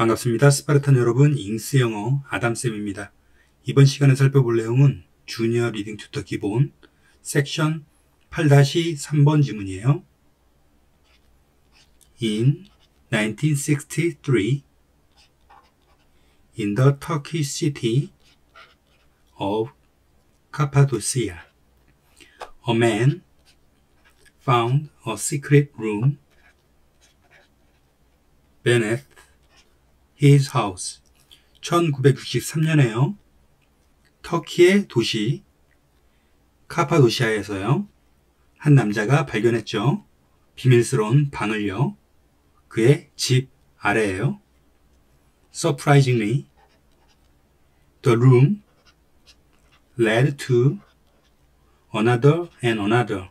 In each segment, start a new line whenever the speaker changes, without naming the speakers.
반갑습니다. 스파르탄 여러분, 잉스 영어 아담쌤입니다. 이번 시간에 살펴볼 내용은 주니어 리딩 튜터 기본 섹션 8-3번 지문이에요. In 1963, in the Turkish city of Cappadocia, a man found a secret room beneath his house. 1963년에요. 터키의 도시 카파도시아에서요. 한 남자가 발견했죠. 비밀스러운 방을요. 그의 집 아래에요. Surprisingly, the room led to another and another.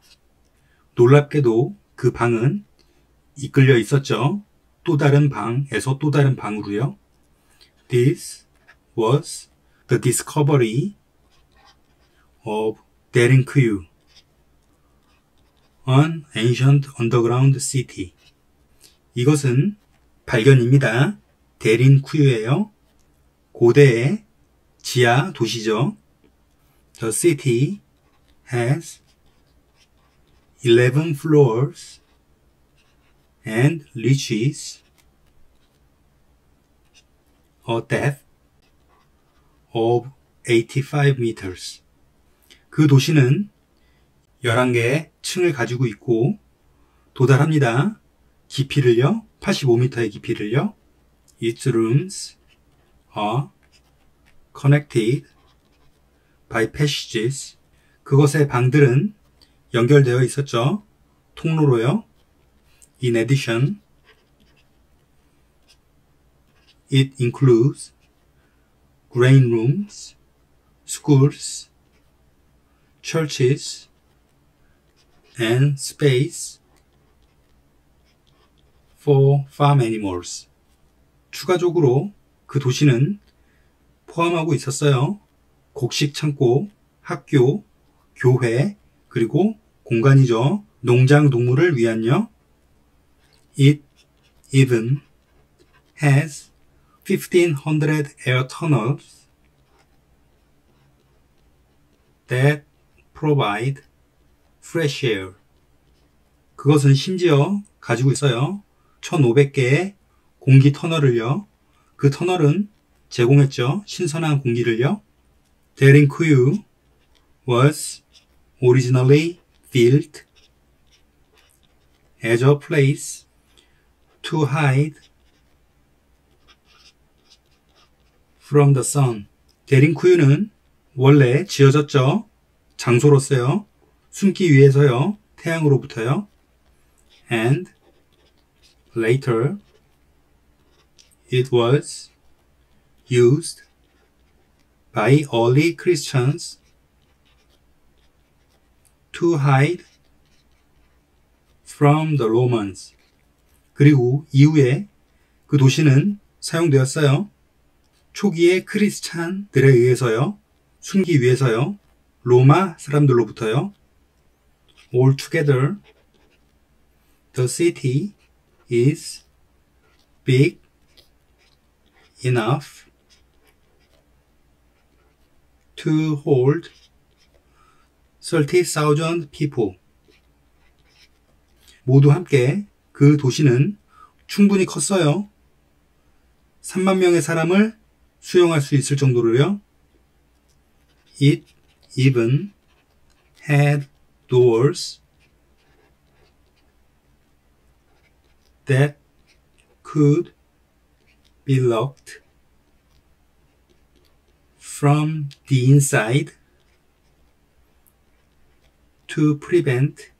놀랍게도 그 방은 이끌려 있었죠. 또 다른 방에서 또 다른 방으로요. This was the discovery of Derinkuyu, an ancient underground city. 이것은 발견입니다. 데린쿠유예요. 고대의 지하 도시죠. The city has 11 floors and reaches a depth of 85 meters. 그 도시는 11개의 층을 가지고 있고 도달합니다. 깊이를요. 85m의 깊이를요. Its rooms are connected by passages. 그것의 방들은 연결되어 있었죠. 통로로요. In addition, it includes grain rooms, schools, churches, and space for farm animals. 추가적으로 그 도시는 포함하고 있었어요. 곡식 창고, 학교, 교회, 그리고 공간이죠. 농장 동물을 위한요. It even has 1500 air tunnels that provide fresh air. 그것은 심지어 가지고 있어요. 1500개의 공기 터널을요. 그 터널은 제공했죠. 신선한 공기를요. Derinkuyu was originally built as a place to hide from the sun. 데린쿠유는 원래 지어졌죠. 장소로서요. 숨기 위해서요. 태양으로부터요. And later it was used by early Christians to hide from the Romans. 그리고 이후에 그 도시는 사용되었어요. 초기의 크리스찬들에 의해서요. 숨기 위해서요. 로마 사람들로부터요. All together, the city is big enough to hold 30,000 people. 모두 함께 그 도시는 충분히 컸어요. 3만 명의 사람을 수용할 수 있을 정도로요. It even had doors that could be locked from the inside to prevent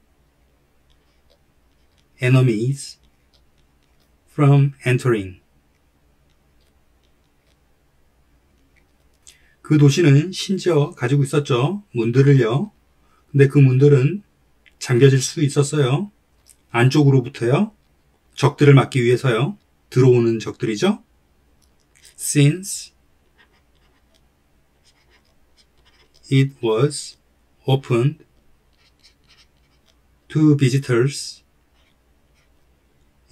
enemies from entering. 그 도시는 심지어 가지고 있었죠. 문들을요. 근데 그 문들은 잠겨질 수 있었어요. 안쪽으로부터요. 적들을 막기 위해서요. 들어오는 적들이죠. Since it was opened to visitors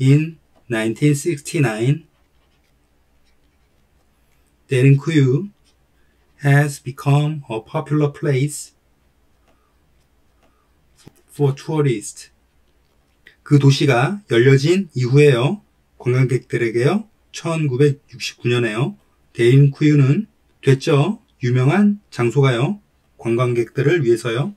in 1969, 데린쿠유 has become a popular place for tourists. 그 도시가 열려진 이후에요. 관광객들에게요. 1969년에요. 데인쿠유는 됐죠. 유명한 장소가요. 관광객들을 위해서요.